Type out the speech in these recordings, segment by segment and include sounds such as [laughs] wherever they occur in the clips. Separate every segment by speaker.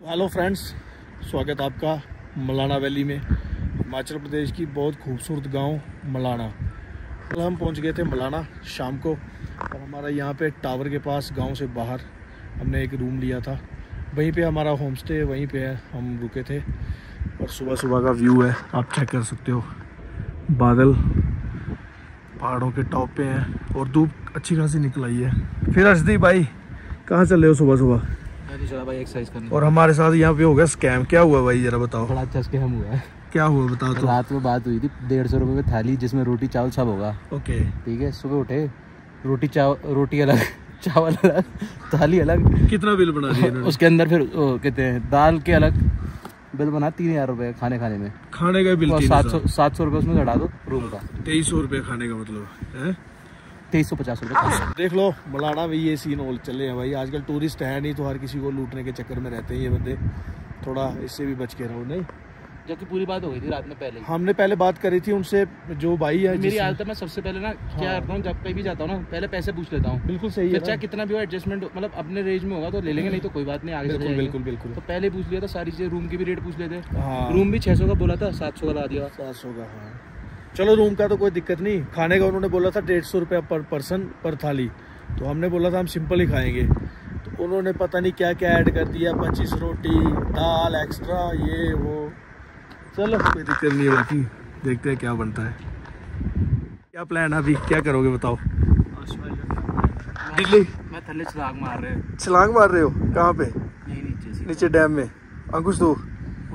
Speaker 1: Hello friends स्वागत आपका Malana valley में। हिमाचल प्रदेश की बहुत खूबसूरत गाँव मलाना। कल हम पहुँच गए थे मलाना शाम को, और हमारा यहाँ पे टावर के पास गाँव से बाहर हमने एक रूम लिया था। वहीं पे हमारा होम स्टे वहीं पे हम रुके थे। और सुबह सुबह का व्यू है। आप चेक कर सकते हो? बादल पहाड़ों के टॉप पे हैं, और धूप अच्छी खासी निकल आई है। फिर अर्शदीप भाई, कहाँ चल रहे हो सुबह सुबह?
Speaker 2: करने।
Speaker 1: और हमारे साथ यहाँ पे हो गया स्कैम क्या हुआ भाई जरा बताओ।
Speaker 2: बड़ा अच्छा स्कैम हुआ है।
Speaker 1: क्या हुआ बताओ तो।
Speaker 2: रात में बात हुई थी डेढ़ सौ रुपये में थाली जिसमें रोटी चावल सब होगा।
Speaker 1: ओके।
Speaker 2: ठीक है सुबह उठे रोटी चावल रोटी अलग [laughs] चावल अलग थाली अलग।
Speaker 1: कितना बिल बना दिया
Speaker 2: उसके अंदर फिर कहते हैं दाल के अलग। बिल बना तीन हज़ार रुपये खाने खाने में।
Speaker 1: खाने का बिल
Speaker 2: सात सौ सात सौ रुपये उसमें चढ़ा दो रूम का।
Speaker 1: तेईस सौ रुपये खाने का मतलब है?
Speaker 2: तेईस सौ पचास रुपये
Speaker 1: देख लो मलाना में ये सीन होल चले हैं भाई। आजकल टूरिस्ट है नहीं तो हर किसी को लूटने के चक्कर में रहते हैं ये बंदे। थोड़ा इससे भी बच के रहो नहीं?
Speaker 2: जबकि पूरी बात हो गई थी रात में पहले
Speaker 1: हमने पहले बात करी थी उनसे जो भाई है
Speaker 2: मेरी आदत है मैं सबसे पहले ना क्या करता हूँ जब कहीं भी जाता हूँ ना पहले पैसे पूछ लेता हूँ।
Speaker 1: बिल्कुल सही है
Speaker 2: चाहे कितना भी हो एडजस्टमेंट मतलब अपने रेंज में होगा तो ले लेंगे नहीं तो कोई बात नहीं आगे
Speaker 1: बिल्कुल बिल्कुल बिल्कुल।
Speaker 2: तो पहले पूछ लिया था सारी चीज़ें रूम की भी रेट पूछ लेते।
Speaker 1: हाँ।
Speaker 2: रूम भी छह सौ का बोला था सात सौ का ला दिया।
Speaker 1: सात सौ का हाँ। चलो रूम का तो कोई दिक्कत नहीं। खाने का उन्होंने बोला था डेढ़ सौ रुपया पर पर्सन पर थाली। तो हमने बोला था हम सिंपल ही खाएँगे। तो उन्होंने पता नहीं क्या क्या ऐड कर दिया पच्चीस रोटी दाल एक्स्ट्रा ये वो। चलो कोई दिक्कत नहीं है बाकी देखते हैं क्या बनता है। क्या प्लान है अभी? क्या करोगे बताओ। दिल्ली।
Speaker 2: मैं थल्ले छलांग मार रहे
Speaker 1: छलांग मार रहे हो? कहाँ पे?
Speaker 2: नीचे
Speaker 1: नीचे डैम में। अंकुश दो।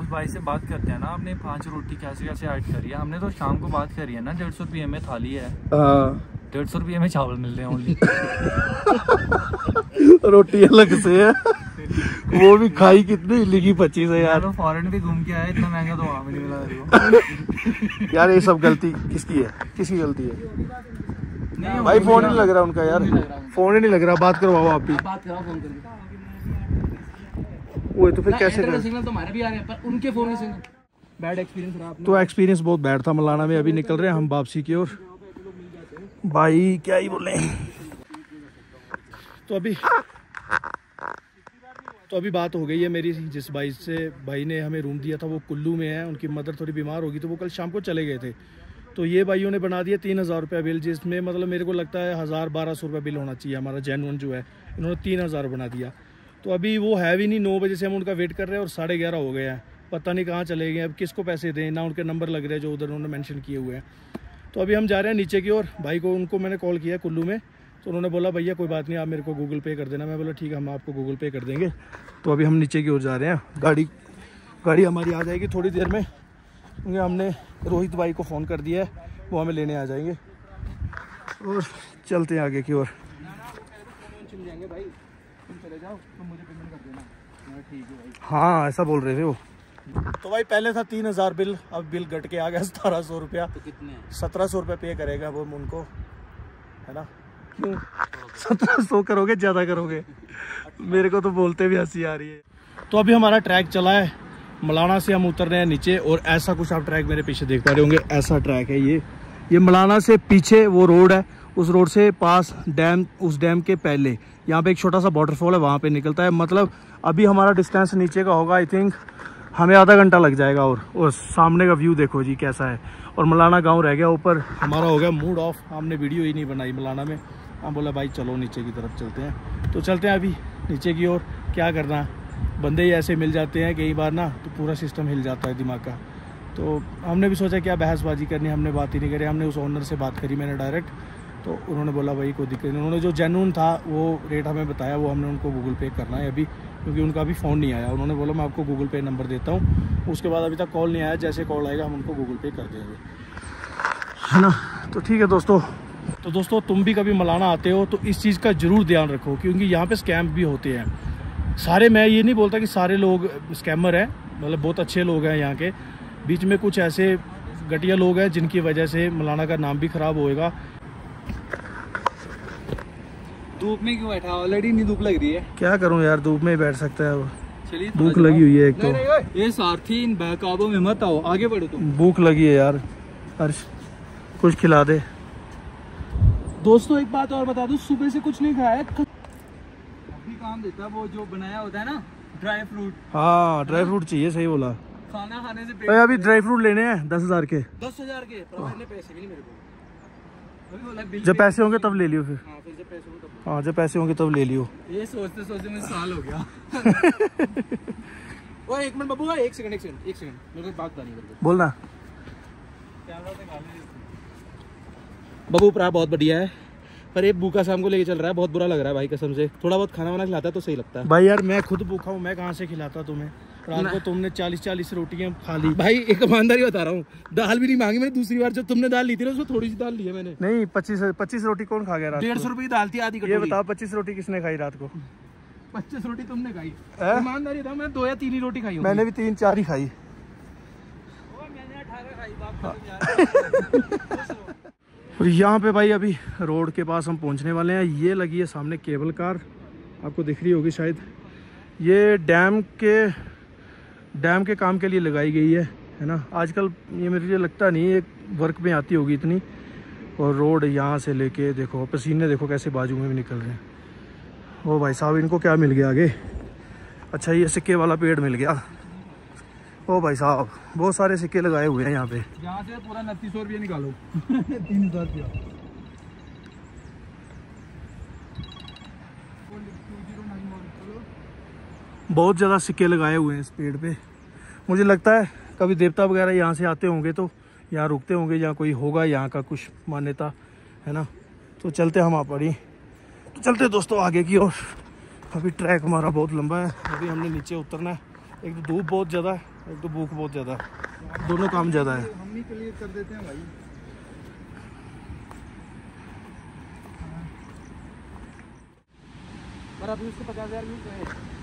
Speaker 3: उस भाई से बात करते हैं ना आपने पाँच रोटी कैसे कैसे ऐड करी है? हमने तो शाम को बात करी है ना डेढ़ सौ रुपये में थाली है।
Speaker 1: हाँ।
Speaker 3: डेढ़ सौ रुपये में चावल मिल रहे हैं ओनली [laughs]
Speaker 1: रोटी अलग से है। वो भी खाई कितनी? लिखी पच्चीस है
Speaker 3: यार। फॉरेन भी घूम के आया इतना महँगा तो वहाँ भी नहीं मिला
Speaker 1: यार ये सब गलती किसकी है? किसकी गलती है?
Speaker 3: नहीं
Speaker 1: भाई फ़ोन नहीं लग रहा उनका यार। फ़ोन ही नहीं लग रहा। बात करो बाबा आप भी।
Speaker 2: बात करा फ़ोन करके।
Speaker 1: वो तो फिर कैसे कर?
Speaker 2: सिग्नल तो हमारे भी आ रहे हैं पर उनके फ़ोन में सिग्नल बैड एक्सपीरियंस रहा अपना
Speaker 1: तो एक्सपीरियंस बहुत बैड था मलाना में अभी निकल रहे हैं हम वापसी की ओर। भाई क्या ही बोले। तो अभी तो अभी बात हो गई है मेरी जिस भाई से भाई ने हमें रूम दिया था वो कुल्लू में है उनकी मदर थोड़ी बीमार होगी तो वो कल शाम को चले गए थे। तो ये भाइयों ने बना दिया तीन हज़ार रुपया बिल जिसमें मतलब मेरे को लगता है हज़ार बारह सौ रुपया बिल होना चाहिए हमारा जेनुअन जो है इन्होंने तीन हज़ार बना दिया। तो अभी वो है भी नहीं, नौ बजे से हम उनका वेट कर रहे हैं और साढ़े ग्यारह हो गए हैं। पता नहीं कहाँ चले गए अब किसको पैसे दें, ना उनके नंबर लग रहे हैं जो उधर उन्होंने मैंशन किए हुए हैं। तो अभी हम जा रहे हैं नीचे की ओर। भाई को, उनको मैंने कॉल किया कुल्लू में तो उन्होंने बोला, भैया, कोई बात नहीं, आप मेरे को गूगल पे कर देना। मैं बोला, ठीक है, हम आपको गूगल पे कर देंगे। तो अभी हम नीचे की ओर जा रहे हैं। गाड़ी गाड़ी हमारी आ जाएगी थोड़ी देर में। क्योंकि हमने रोहित भाई को फ़ोन कर दिया है, वो हमें लेने आ जाएँगे। और चलते हैं आगे की ओर।
Speaker 2: तुम चले जाओ तुम मुझे पेमेंट कर देना। ठीक है भाई।
Speaker 1: हाँ ऐसा बोल रहे थे वो। तो भाई पहले था तीन हज़ार बिल अब बिल घट के आ गया सतारह सौ रुपया।
Speaker 2: तो कितने
Speaker 1: सत्रह सौ रुपये पे करेगा वो उनको है ना? क्यों? सत्रह सौ करोगे ज़्यादा करोगे? मेरे को तो बोलते भी हँसी आ रही है। तो अभी हमारा ट्रैक चला है। मलाना से हम उतर रहे हैं नीचे और ऐसा कुछ आप ट्रैक मेरे पीछे देख पा रहे होंगे ऐसा ट्रैक है ये। ये मलाना से पीछे वो रोड है उस रोड से पास डैम उस डैम के पहले। यहाँ पे एक छोटा सा वाटरफॉल है, वहाँ पे निकलता है। मतलब अभी हमारा डिस्टेंस नीचे का होगा आई थिंक हमें आधा घंटा लग जाएगा और और सामने का व्यू देखो जी कैसा है। और मलाना गाँव रह गया ऊपर। हमारा हो गया मूड ऑफ़ हमने वीडियो ही नहीं बनाई मलाना में। हम बोला, भाई चलो नीचे की तरफ़ चलते हैं। तो चलते हैं अभी नीचे की ओर। क्या करना? बंदे ही ऐसे मिल जाते हैं कई बार ना तो पूरा सिस्टम हिल जाता है दिमाग का। तो हमने भी सोचा, क्या बहसबाजी करनी हमने बात ही नहीं करी। हमने उस ऑनर से बात करी, मैंने डायरेक्ट तो उन्होंने बोला भाई कोई दिक्कत नहीं। उन्होंने जो जेनून था वो रेट हमें बताया वो हमने उनको गूगल पे करना है अभी क्योंकि उनका अभी फ़ोन नहीं आया। उन्होंने बोला मैं आपको गूगल पे नंबर देता हूँ। उसके बाद अभी तक कॉल नहीं आया जैसे कॉल आएगा हम उनको गूगल पे कर देंगे। है ना? तो ठीक है दोस्तों। तो दोस्तों तुम भी कभी मलाना आते हो तो इस चीज़ का ज़रूर ध्यान रखो क्योंकि यहाँ पे स्कैम भी होते हैं। सारे मैं ये नहीं बोलता कि सारे लोग स्कैमर हैं मतलब बहुत अच्छे लोग हैं यहाँ के। बीच में कुछ ऐसे घटिया लोग हैं जिनकी वजह से मलाना का नाम भी ख़राब होएगा।
Speaker 3: धूप में क्यों बैठा? ऑलरेडी नहीं धूप लग रही है।
Speaker 1: क्या करूँ यार धूप में ही बैठ सकता है
Speaker 3: चलिए
Speaker 1: भूख लगी हुई है एक तो।
Speaker 3: ये सारथी इन बहकावों में मत आओ आगे बढ़ो तुम।
Speaker 1: भूख लगी है यार हर्ष कुछ खिला दे।
Speaker 2: दोस्तों एक बात और बता दूँ सुबह से कुछ नहीं खाया है
Speaker 3: अभी काम देता है वो जो बनाया होता है ना
Speaker 2: ड्राई फ्रूट
Speaker 1: हाँ ड्राई फ्रूट चाहिए सही बोला।
Speaker 2: खाना खाने से
Speaker 1: अरे अभी ड्राई फ्रूट लेने हैं दस हज़ार के।
Speaker 2: दस हज़ार के मैंने पैसे भी नहीं मेरे को।
Speaker 1: जब पैसे होंगे तब ले लियो फिर।
Speaker 2: हाँ फिर जब पैसे होंगे
Speaker 1: हाँ जब पैसे होंगे तब ले लियो।
Speaker 2: ये सोचते सोचते मुझे साल हो गया। [laughs] ओ एक मिनट बाबू एक सेकंड एक सेकंड एक सेकंड। मेरे को बात करनी है
Speaker 1: बोलना।
Speaker 2: बाबू प्राय बहुत बढ़िया है। पर ये भूखा शाम को लेके चल रहा है बहुत बुरा लग रहा है भाई कसम से। थोड़ा बहुत खाना वाना खिलाता है तो सही लगता है।
Speaker 1: भाई यार मैं खुद भूखा हूँ मैं कहाँ से खिलाता तुम्हें? रात को तुमने चालीस चालीस रोटियाँ खा ली।
Speaker 2: भाई एक ईमानदारी बता रहा हूँ। दाल भी नहीं मांगी मैंने दूसरी बार जब तुमने दाल ली थी ना उसमें थोड़ी सी दाल ली है मैंने।
Speaker 1: नहीं पच्चीस पच्चीस रोटी कौन खा गया रात
Speaker 2: डेढ़ सौ रुपए की दाल थी आधी
Speaker 1: ये बताओ पच्चीस रोटी किसने खाई रात को?
Speaker 2: पच्चीस रोटी तुमने खाई। ईमानदारी था मैं दो या तीन ही रोटी खाई
Speaker 1: मैंने भी तीन चार ही खाई।
Speaker 2: मैंने यार।
Speaker 1: और यहाँ पे भाई अभी रोड के पास हम पहुँचने वाले हैं। ये लगी है सामने केबल कार। आपको दिख रही होगी शायद। ये डैम के डैम के काम के लिए लगाई गई है है ना? आजकल ये मेरे लिए लगता नहीं एक वर्क में आती होगी इतनी। और रोड यहाँ से लेके, देखो, पसीने देखो कैसे बाजू में भी निकल रहे हैं। ओ भाई साहब, इनको क्या मिल गया आगे? अच्छा ये सिक्के वाला पेड़ मिल गया। ओ भाई साहब, बहुत सारे सिक्के लगाए हुए हैं यहाँ पे।
Speaker 2: यहाँ से पूरा उनतीस सौ [laughs] रुपया निकालो। तीन हज़ार रुपया।
Speaker 1: बहुत ज़्यादा सिक्के लगाए हुए हैं इस पेड़ पे। मुझे लगता है कभी देवता वगैरह यहाँ से आते होंगे तो यहाँ रुकते होंगे, या कोई होगा यहाँ का कुछ मान्यता, है ना? तो चलते हम आप ही तो चलते दोस्तों आगे की ओर। अभी ट्रैक हमारा बहुत लंबा है। अभी हमने नीचे उतरना है। एक तो धूप बहुत ज़्यादा है, एक तो भूख बहुत ज़्यादा है। दोनों काम ज़्यादा है।
Speaker 2: हम ही क्लियर कर देते हैं भाई। पर अभी पचास हज़ार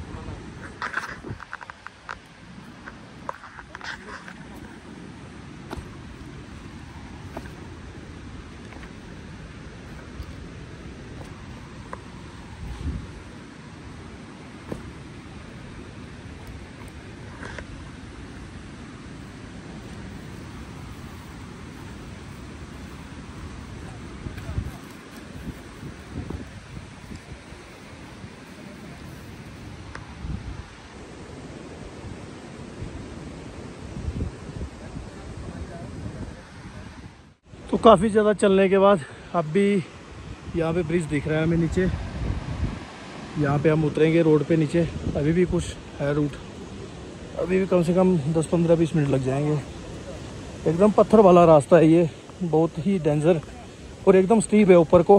Speaker 1: काफ़ी ज़्यादा चलने के बाद अब भी यहाँ पे ब्रिज दिख रहा है हमें नीचे। यहाँ पे हम उतरेंगे रोड पे नीचे। अभी भी कुछ है रूट अभी भी कम से कम 10-15-20 मिनट लग जाएँगे। एकदम पत्थर वाला रास्ता है ये। बहुत ही डेंजर और एकदम स्टीप है ऊपर को।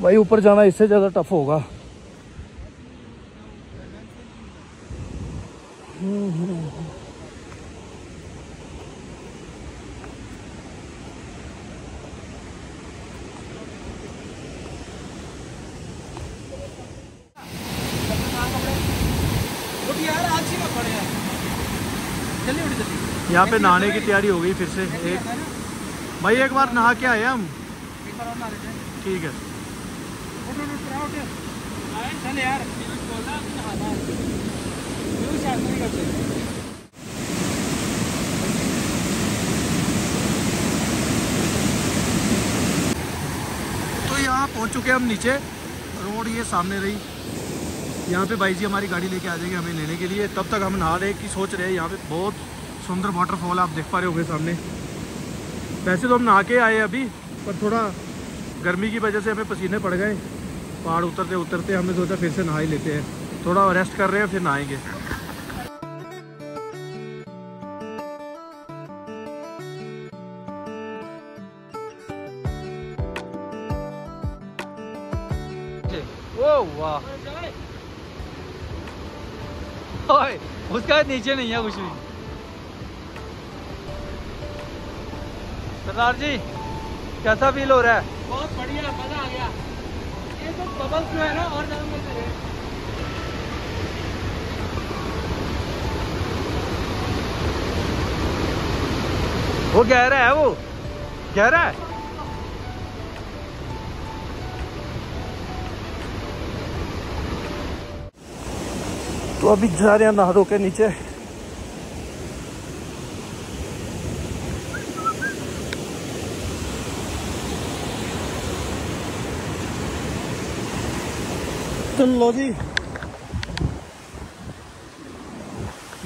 Speaker 1: भाई ऊपर जाना इससे ज़्यादा टफ होगा
Speaker 2: उठ यार आज ही मत पड़े यार जल्दी उठ जल्दी
Speaker 1: यहाँ पे नहाने की तैयारी हो गई फिर से, एक। भाई, एक बार नहा के आए हम? ठीक है। तो यहाँ पहुँच चुके हम नीचे। रोड ये सामने रही। यहाँ पे भाई जी हमारी गाड़ी लेके आ जाएँगे हमें लेने के लिए। तब तक हम नहा रहे की सोच रहे हैं यहाँ पे बहुत सुंदर वाटरफॉल आप देख पा रहे होंगे सामने। वैसे तो हम नहा के आए अभी, पर थोड़ा गर्मी की वजह से हमें पसीने पड़ गए। पहाड़ उतरते उतरते हमने सोचा फिर से नहा ही लेते हैं। थोड़ा रेस्ट कर रहे हैं, फिर नहाएँगे।
Speaker 3: वाह। उसका नीचे नहीं है कुछ भी। सरदार जी कैसा फील हो रहा है?
Speaker 2: बहुत बढ़िया मज़ा आ गया। ये तो बबल्स जो है ना और ज़्यादा मज़े है
Speaker 3: वो गहरा है वो। गहरा है?
Speaker 1: तो अभी जा रहे हैं नहरों के नीचे तो लो जी।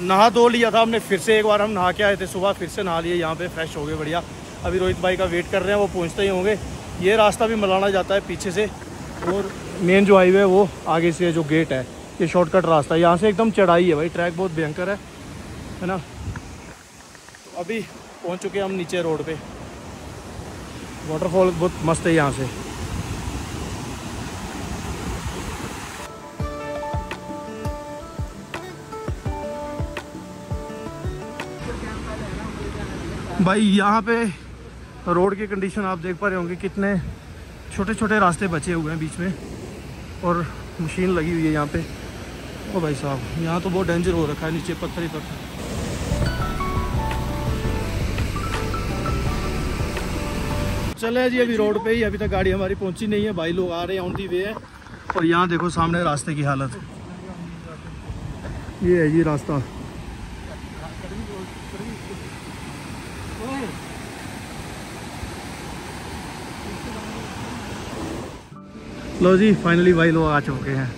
Speaker 1: नहा धो लिया था हमने, फिर से एक बार हम नहा के आए थे सुबह, फिर से नहा लिए, यहाँ पे फ्रेश हो गए बढ़िया। अभी रोहित भाई का वेट कर रहे हैं, वो पहुँचते ही होंगे। ये रास्ता भी मलाना जाता है पीछे से, और मेन जो हाईवे है वो आगे से जो गेट है, ये शॉर्टकट रास्ता है। यहाँ से एकदम चढ़ाई है भाई ट्रैक बहुत भयंकर है है ना? तो अभी पहुँच चुके हैं हम नीचे रोड पर वाटरफॉल बहुत मस्त है यहाँ से। भाई, यहाँ पे रोड की कंडीशन आप देख पा रहे होंगे, कितने छोटे छोटे रास्ते बचे हुए हैं बीच में, और मशीन लगी हुई है यहाँ पे। ओ भाई साहब, यहाँ तो बहुत डेंजर हो रखा है, नीचे पत्थर ही पत्थर। चले जी अभी रोड पे ही, अभी तक गाड़ी हमारी पहुँची नहीं है, भाई लोग आ रहे हैं ऑन दी वे है और यहाँ देखो सामने रास्ते की हालत। ये है जी रास्ता। लो जी फाइनली भाई लोग आ चुके हैं।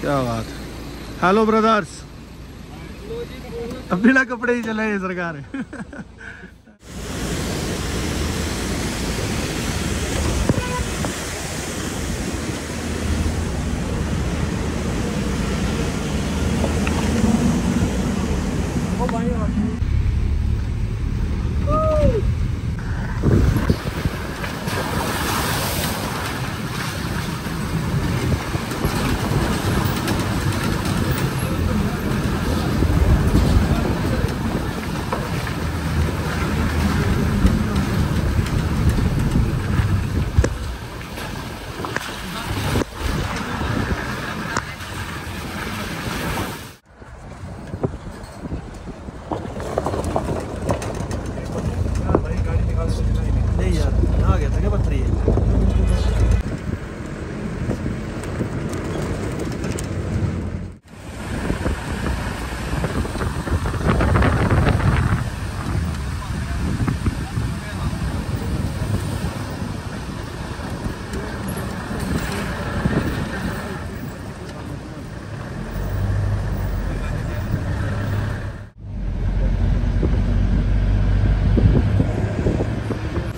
Speaker 1: क्या बात हेलो ब्रदर्स अब बिना कपड़े ही चले सरकार।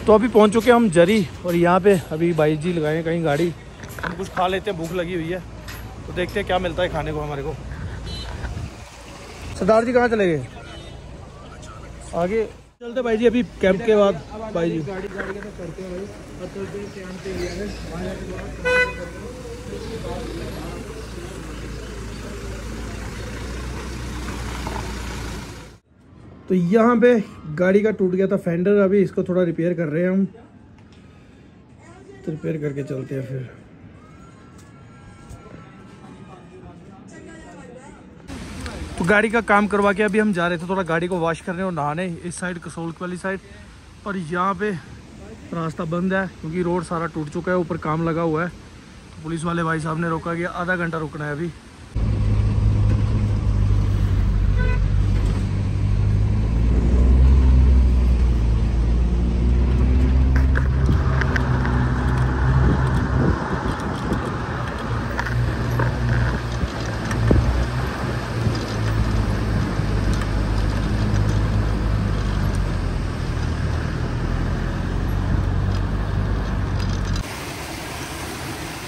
Speaker 1: तो अभी पहुँच चुके हैं हम जरी और यहाँ पे अभी भाई जी लगाए कहीं गाड़ी। हम कुछ खा लेते हैं, भूख लगी हुई है। तो देखते हैं क्या मिलता है खाने को हमारे को। सरदार जी कहाँ चले गए? आगे। चलते भाई जी अभी कैंप के बाद। भाई जी। तो यहाँ पे गाड़ी का टूट गया था फेंडर अभी, इसको थोड़ा रिपेयर कर रहे हैं हम। तो रिपेयर करके चलते हैं फिर। तो गाड़ी का काम करवा के अभी हम जा रहे थे, थोड़ा गाड़ी को वॉश करने और नहाने, इस साइड कसोल वाली साइड और यहाँ पे रास्ता बंद है, क्योंकि रोड सारा टूट चुका है, ऊपर काम लगा हुआ है। तो पुलिस वाले भाई साहब ने रोका गया आधा घंटा रुकना है अभी।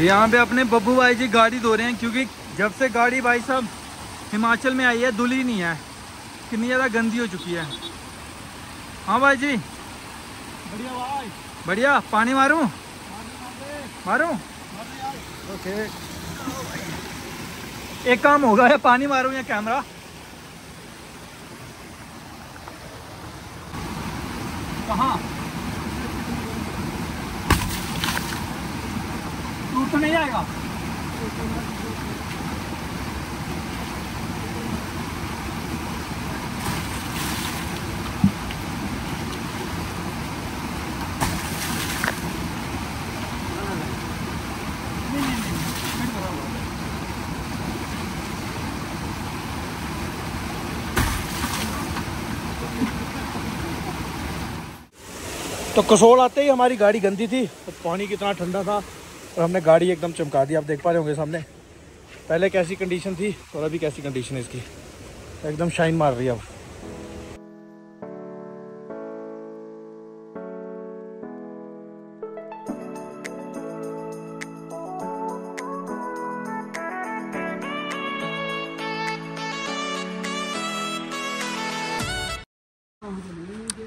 Speaker 3: यहाँ पे अपने बब्बू भाई जी गाड़ी धो रहे हैं क्योंकि जब से गाड़ी भाई साहब हिमाचल में आई है धुली नहीं है। कितनी ज़्यादा गंदी हो चुकी है। हाँ भाई जी।
Speaker 1: बढ़िया भाई।
Speaker 3: बढ़िया पानी मारूं? मारूं?
Speaker 1: ओके।
Speaker 3: एक काम होगा या पानी मारूं या कैमरा? कहाँ? टूट तो नहीं जाएगा।
Speaker 1: तो कसोल आते ही हमारी गाड़ी गंदी थी तो पानी कितना ठंडा था। और हमने गाड़ी एकदम चमका दी, आप देख पा रहे होंगे सामने। पहले कैसी कंडीशन थी, और अभी कैसी कंडीशन है इसकी। एकदम शाइन मार रही है अब।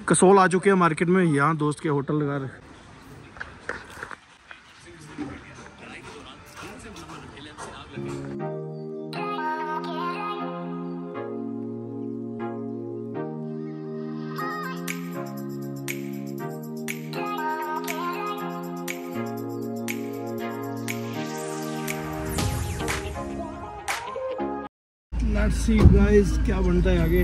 Speaker 1: कसोल आ चुके हैं मार्केट में, यहाँ दोस्त के होटल लगा रहे। लेट्स सी गाइस क्या बनता है आगे?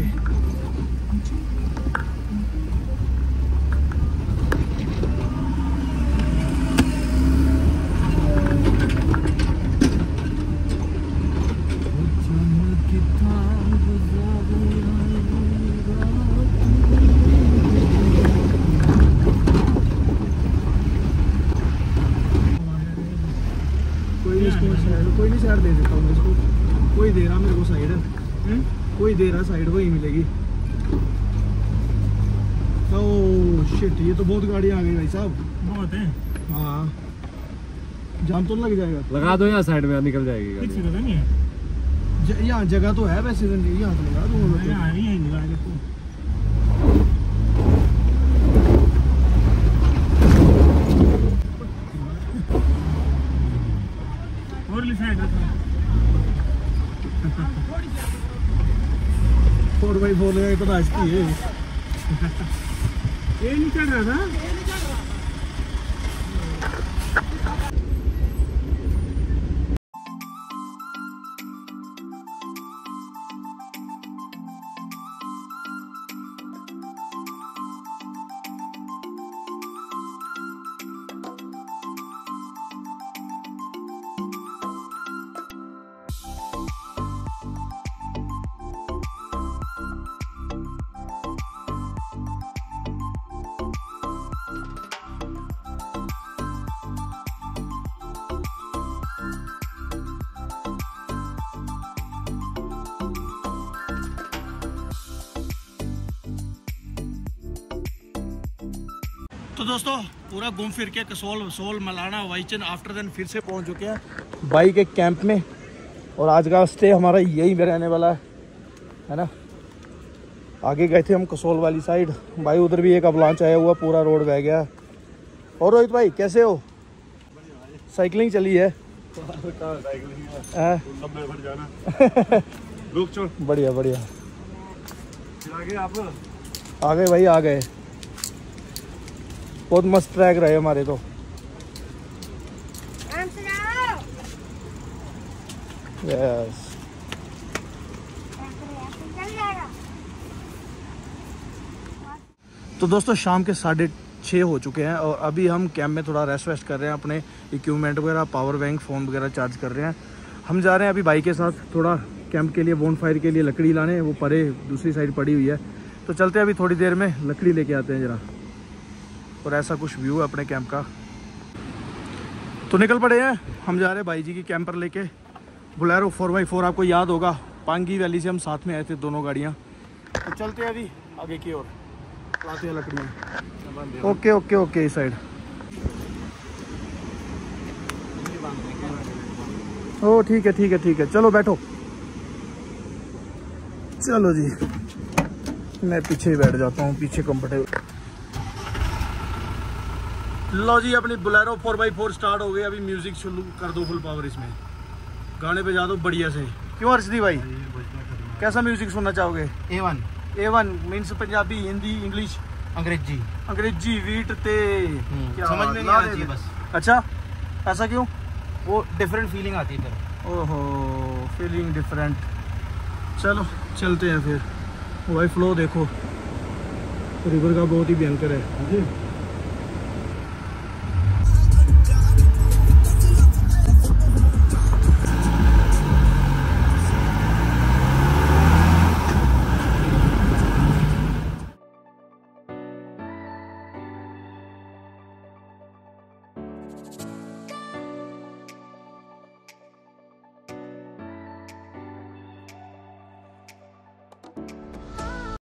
Speaker 1: कोई नहीं कोई दे देता हूँ इसको। कोई दे रहा मेरे को साइड कोई दे रहा साइड वही मिलेगी। तो शिट ये तो बहुत गाड़ियाँ आ गई भाई साहब।
Speaker 3: बहुत है।
Speaker 1: हाँ। जाम तो लग जाएगा?
Speaker 2: लगा दो यहाँ साइड में निकल जाएगी गाड़ी।
Speaker 3: है।
Speaker 1: ज- यहाँ जगह तो है वैसे तो यहाँ तो लगा दूँगा मैं तो।
Speaker 3: आ रही है निकाल देखो और साइड
Speaker 1: लगा तो राजती है। [laughs]
Speaker 3: ये नहीं चढ़ रहा था?
Speaker 1: तो दोस्तों पूरा घूम फिर के कसोल वसोल मलाना वाइचन आफ्टर देन फिर से पहुँच चुके हैं बाइक एक कैंप में। और आज का स्टे हमारा यहीं में रहने वाला है है ना? आगे गए थे हम कसोल वाली साइड भाई उधर भी एक अवलांच आया हुआ पूरा रोड बह गया। और रोहित भाई कैसे हो? साइकिलिंग चली है। हाँ, [laughs] [laughs] बढ़िया बढ़िया। आ गए भाई आ गए। बहुत मस्त ट्रैक रहे हमारे तो। यस तो दोस्तों, शाम के साढ़े छः हो चुके हैं और अभी हम कैंप में थोड़ा रेस्ट वेस्ट कर रहे हैं, अपने इक्विपमेंट वगैरह पावर बैंक फ़ोन वगैरह चार्ज कर रहे हैं। हम जा रहे हैं अभी बाइक के साथ थोड़ा कैंप के लिए बोन फायर के लिए लकड़ी लाने, वो परे दूसरी साइड पड़ी हुई है। तो चलते हैं अभी थोड़ी देर में लकड़ी लेके आते हैं ज़रा। और ऐसा कुछ व्यू है अपने कैंप का। तो निकल पड़े हैं। हम जा रहे हैं भाई जी की कैंपर लेके। बुलेरो फोर बाई फोर आपको याद होगा। पांगी वैली से हम साथ में आए थे दोनों गाड़ियाँ। तो चलते हैं अभी आगे की ओर। लाते हैं लकड़ियाँ ओके ओके ओके इस साइड ओ, ठीक है ठीक है ठीक है। चलो बैठो। चलो जी। मैं पीछे ही बैठ जाता हूँ, पीछे कंफर्टेबल लो जी अपनी Bolero four by four start हो गई अभी म्यूज़िक शुरू कर दो फुल पावर इसमें। गाने बजा दो बढ़िया से। क्यों अर्शदी भाई? कैसा म्यूज़िक सुनना चाहोगे?
Speaker 2: A one
Speaker 1: A one means Punjabi Hindi English
Speaker 2: Angrezi.
Speaker 1: Angrezi wheat ते। क्या
Speaker 2: समझ में नहीं
Speaker 1: दे।
Speaker 2: बस।
Speaker 1: अच्छा ऐसा क्यों?
Speaker 2: वो डिफरेंट फीलिंग आती है
Speaker 1: ओहो फीलिंग डिफरेंट चलो चलते हैं फिर। वो भाई फ्लो देखो। रिवर का बहुत ही भयंकर है।